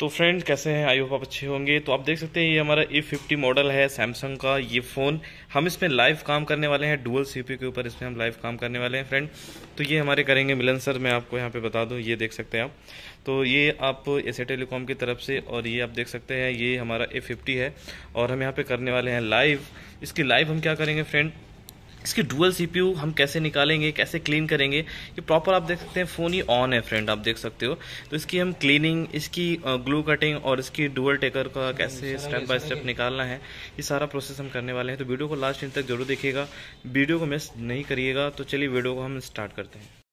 तो फ्रेंड कैसे हैं? आई होप आप अच्छे होंगे। तो आप देख सकते हैं, ये हमारा ए फिफ्टी मॉडल है सैमसंग का ये फ़ोन हम इसमें लाइव काम करने वाले हैं डुअल सीपी के ऊपर इसमें हम लाइव काम करने वाले हैं फ्रेंड तो ये हमारे करेंगे मिलन सर मैं आपको यहाँ पे बता दूँ, ये देख सकते हैं आप। तो ये आप एस टेलीकॉम की तरफ़ से और ये आप देख सकते हैं, ये हमारा ए है और हम यहाँ पर करने वाले हैं लाइव इसकी लाइव हम क्या करेंगे फ्रेंड इसकी डुअल सीपीयू हम कैसे निकालेंगे कैसे क्लीन करेंगे ये प्रॉपर आप देख सकते हैं फ़ोन ही ऑन है फ्रेंड आप देख सकते हो। तो इसकी हम क्लीनिंग इसकी ग्लू कटिंग और इसकी डुअल टेकर का कैसे स्टेप बाय स्टेप निकालना है ये सारा प्रोसेस हम करने वाले हैं। तो वीडियो को लास्ट इन तक ज़रूर देखिएगा। वीडियो को मिस नहीं करिएगा। तो चलिए वीडियो को हम स्टार्ट करते हैं।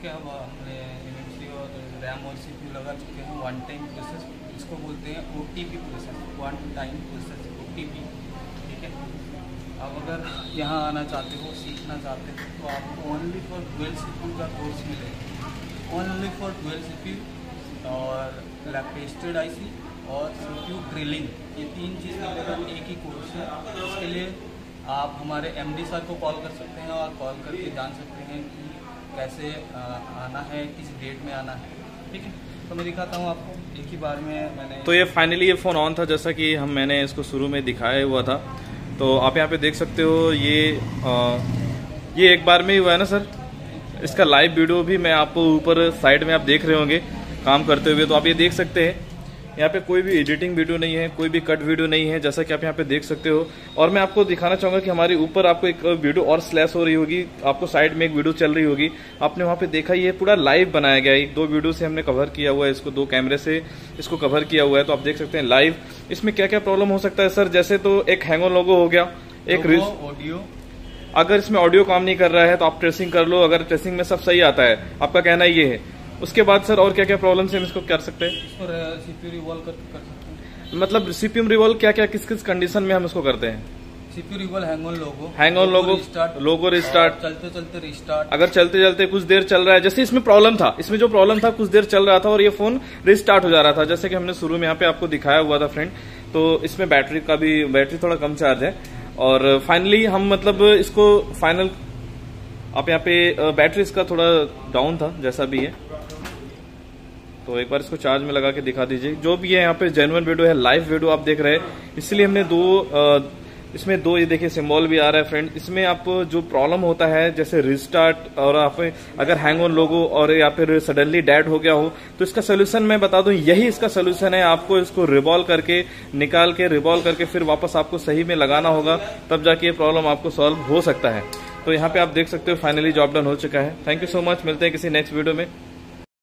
ओके अब हमने एम और रैम और सी लगा चुके हैं वन टाइम प्रोसेस इसको बोलते हैं O T P process one time process O T P ठीक है? अब अगर यहाँ आना चाहते हो, सीखना चाहते हो तो आपको only for dual C P का कोर्स मिलेगा। Only for dual C P और लैपेस्टेड आईसी और सी ड्रिलिंग ये तीन चीज़ मिलेगा एक ही कोर्स है। इसके लिए आप हमारे एमडी सर को कॉल कर सकते हैं और कॉल करके जान सकते हैं कि कैसे आना है किस डेट में आना है। ठीक है? तो मैं दिखाता हूँ आपको। एक ही बार में मैंने तो ये फाइनली ये फ़ोन ऑन था जैसा कि हम मैंने इसको शुरू में दिखाया हुआ था। तो आप यहाँ पे देख सकते हो ये आ, ये एक बार में ही हुआ है ना सर? इसका लाइव वीडियो भी मैं आपको ऊपर साइड में आप देख रहे होंगे काम करते हुए। तो आप ये देख सकते हैं यहाँ पे कोई भी एडिटिंग वीडियो नहीं है कोई भी कट वीडियो नहीं है जैसा कि आप यहाँ पे देख सकते हो। और मैं आपको दिखाना चाहूँगा कि हमारे ऊपर आपको एक वीडियो और स्लैश हो रही होगी। आपको साइड में एक वीडियो चल रही होगी। आपने वहाँ पे देखा ये पूरा लाइव बनाया गया है। दो वीडियो से हमने कवर किया हुआ है इसको दो कैमरे से इसको कवर किया हुआ है तो आप देख सकते हैं लाइव इसमें क्या क्या प्रॉब्लम हो सकता है सर जैसे तो एक हैंगो लोगो हो गया एक ऑडियो अगर इसमें ऑडियो काम नहीं कर रहा है तो आप ट्रेसिंग कर लो। अगर ट्रेसिंग में सब सही आता है आपका कहना ये है। उसके बाद सर और क्या क्या प्रॉब्लम हम इसको कर सकते हैं? सीपीयू रिवॉल्व कर, कर सकते हैं। मतलब सीपीएम रिवॉल्व क्या क्या किस किस कंडीशन में हम इसको करते हैं? CPU revolve hang on logo hang on logo logo restart चलते चलते रिस्टार्ट अगर चलते चलते कुछ देर चल रहा है जैसे इसमें प्रॉब्लम था इसमें जो प्रॉब्लम था कुछ देर चल रहा था और ये फ़ोन रिस्टार्ट हो जा रहा था। जैसे कि हमने शुरू में यहाँ पे आपको दिखाया हुआ था फ्रेंड तो इसमें बैटरी का भी बैटरी थोड़ा कम चार्ज है। और फाइनली हम मतलब इसको फाइनल आप यहाँ पे बैटरी इसका थोड़ा डाउन था जैसा भी है। तो एक बार इसको चार्ज में लगा के दिखा दीजिए। जो भी है यहाँ पे जेनुअन वीडियो है लाइव वीडियो आप देख रहे हैं। इसलिए हमने दो इसमें दो ये देखिए सिंबल भी आ रहा है फ्रेंड इसमें आप जो प्रॉब्लम होता है, जैसे रिस्टार्ट और आप अगर हैंग ऑन लोगो और या फिर सडनली डेड हो गया हो तो इसका सोल्यूशन मैं बता दूँ, यही इसका सोल्यूशन है। आपको इसको रिवॉल्व करके, निकाल के रिवॉल्व करके फिर वापस आपको सही में लगाना होगा, तब जाके ये प्रॉब्लम आपको सॉल्व हो सकता है। तो यहाँ पे आप देख सकते हो फाइनली जॉब डन हो चुका है। थैंक यू सो मच मिलते हैं किसी नेक्स्ट वीडियो में।